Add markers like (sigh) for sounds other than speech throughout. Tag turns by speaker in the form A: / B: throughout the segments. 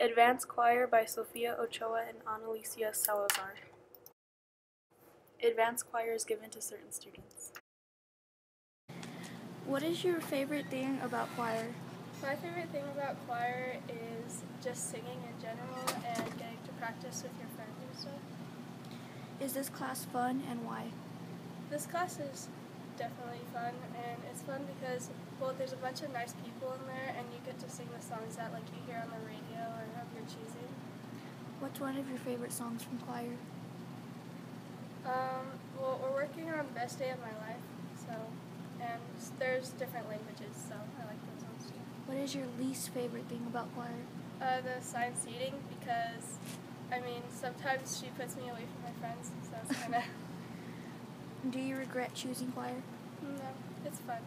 A: Advanced Choir by Sofia Ochoa and Annalicia Salazar. Advanced choir is given to certain students.
B: What is your favorite thing about choir?
C: My favorite thing about choir is just singing in general and getting to practice with your friends and stuff.
B: Is this class fun and why?
C: This class is definitely fun and it's fun because well there's a bunch of nice people in there and you get to sing the songs that like you hear on the radio or of your choosing.
B: What's one of your favorite songs from choir?
C: Um, well we're working on the Best Day of My Life, so and there's different languages, so I like those songs too.
B: What is your least favorite thing about choir?
C: Uh, the science seating because I mean sometimes she puts me away from my friends, so it's kinda (laughs) (laughs)
B: Do you regret choosing choir?
C: No, it's fun.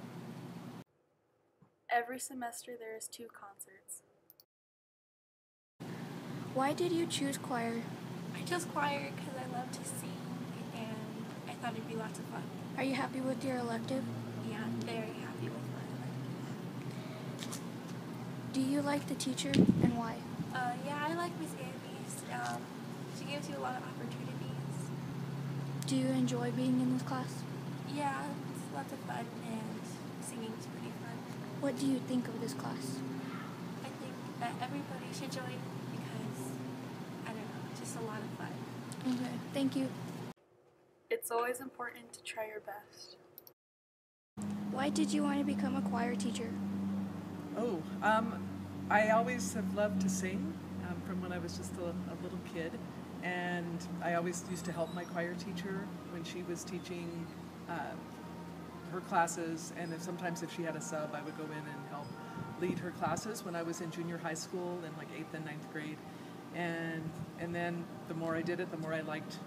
A: Every semester there is two concerts.
B: Why did you choose choir?
D: I chose choir because I love to sing and I thought it'd be lots of fun.
B: Are you happy with your elective?
D: Yeah, I'm very happy with my elective.
B: Do you like the teacher and why?
D: Uh, yeah, I like Miss Andy's. Um, she gives you a lot of opportunities.
B: Do you enjoy being in this class?
D: Yeah, lots of fun and singing is pretty fun.
B: What do you think of this class?
D: I think that everybody should join because, I don't know, it's just a lot of fun.
B: Okay, thank you.
A: It's always important to try your best.
B: Why did you want to become a choir teacher?
E: Oh, um, I always have loved to sing um, from when I was just a, a little kid. And I always used to help my choir teacher when she was teaching uh, her classes. And if, sometimes if she had a sub, I would go in and help lead her classes when I was in junior high school in like eighth and ninth grade. And, and then the more I did it, the more I liked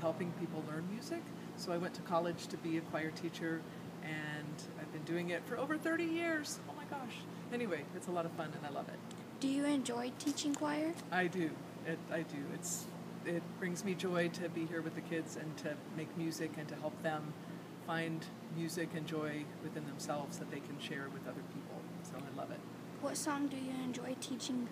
E: helping people learn music. So I went to college to be a choir teacher, and I've been doing it for over 30 years. Oh my gosh. Anyway, it's a lot of fun and I love it.
B: Do you enjoy teaching choir?
E: I do. It, I do. It's it brings me joy to be here with the kids and to make music and to help them find music and joy within themselves that they can share with other people. So I love it.
B: What song do you enjoy teaching?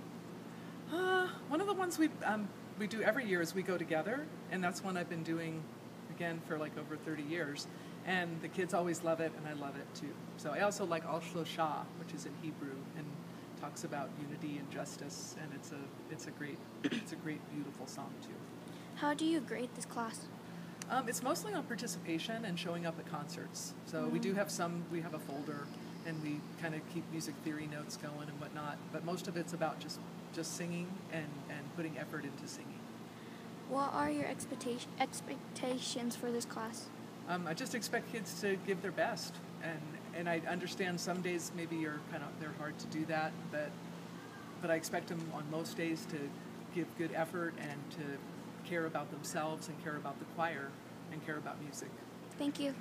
E: Uh, one of the ones we um, we do every year is we go together, and that's one I've been doing again for like over 30 years. And the kids always love it, and I love it too. So I also like Al Shloshah, which is in Hebrew and talks about unity and justice, and it's a it's a great it's a great beautiful song too.
B: How do you grade this class?
E: Um, it's mostly on participation and showing up at concerts. So we do have some. We have a folder, and we kind of keep music theory notes going and whatnot. But most of it's about just just singing and and putting effort into singing.
B: What are your expectation, expectations for this class?
E: Um, I just expect kids to give their best, and and I understand some days maybe you're kind of they're hard to do that, but but I expect them on most days to give good effort and to care about themselves and care about the choir and care about music.
B: Thank you.